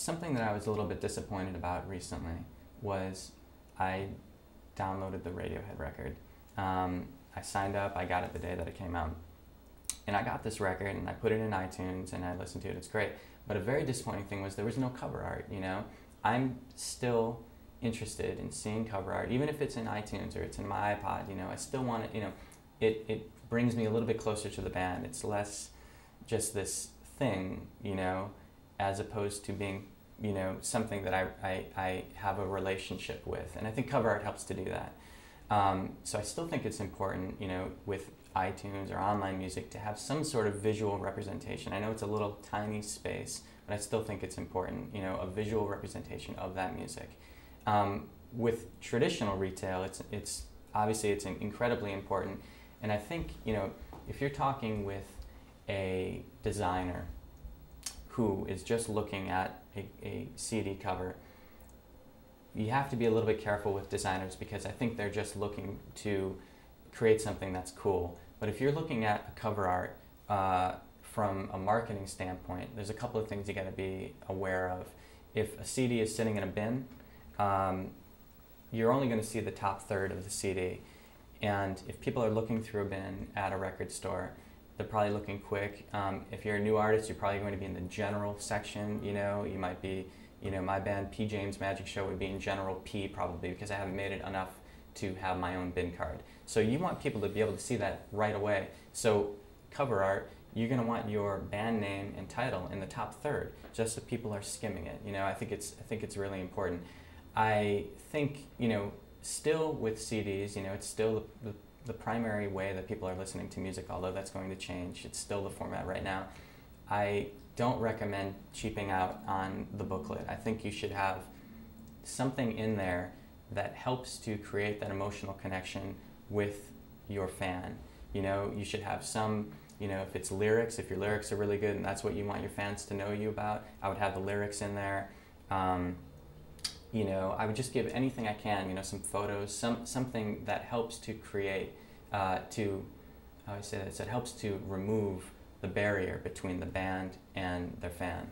something that I was a little bit disappointed about recently was I downloaded the Radiohead record. Um, I signed up, I got it the day that it came out. And I got this record and I put it in iTunes and I listened to it, it's great. But a very disappointing thing was there was no cover art, you know? I'm still interested in seeing cover art, even if it's in iTunes or it's in my iPod, you know, I still want it, you know, it, it brings me a little bit closer to the band. It's less just this thing, you know, as opposed to being, you know, something that I, I, I have a relationship with. And I think cover art helps to do that. Um, so I still think it's important, you know, with iTunes or online music to have some sort of visual representation. I know it's a little tiny space, but I still think it's important, you know, a visual representation of that music. Um, with traditional retail, it's, it's obviously it's incredibly important. And I think, you know, if you're talking with a designer who is just looking at a, a CD cover, you have to be a little bit careful with designers because I think they're just looking to create something that's cool. But if you're looking at a cover art uh, from a marketing standpoint, there's a couple of things you got to be aware of. If a CD is sitting in a bin, um, you're only going to see the top third of the CD. And if people are looking through a bin at a record store, they're probably looking quick. Um, if you're a new artist, you're probably going to be in the general section. You know, you might be, you know, my band P James Magic Show would be in general P probably because I haven't made it enough to have my own bin card. So you want people to be able to see that right away. So cover art, you're going to want your band name and title in the top third, just so people are skimming it. You know, I think it's I think it's really important. I think you know still with CDs, you know, it's still the, the, the, primary way that people are listening to music, although that's going to change. It's still the format right now. I don't recommend cheaping out on the booklet. I think you should have something in there that helps to create that emotional connection with your fan. You know, you should have some, you know, if it's lyrics, if your lyrics are really good and that's what you want your fans to know you about, I would have the lyrics in there. Um, you know, I would just give anything I can, you know, some photos, some something that helps to create, uh, to, how I say this, it helps to remove the barrier between the band and their fan.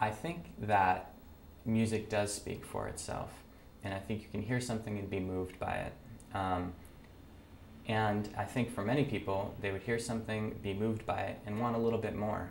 I think that music does speak for itself, and I think you can hear something and be moved by it. Um, and I think for many people, they would hear something, be moved by it, and want a little bit more.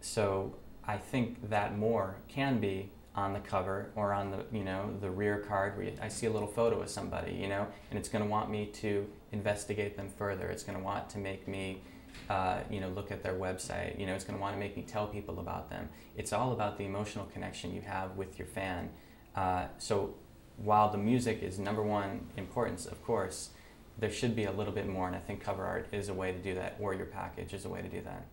So I think that more can be on the cover or on the you know the rear card where I see a little photo of somebody you know and it's going to want me to investigate them further. It's going to want to make me uh, you know look at their website. You know it's going to want to make me tell people about them. It's all about the emotional connection you have with your fan. Uh, so while the music is number one importance of course there should be a little bit more and I think cover art is a way to do that or your package is a way to do that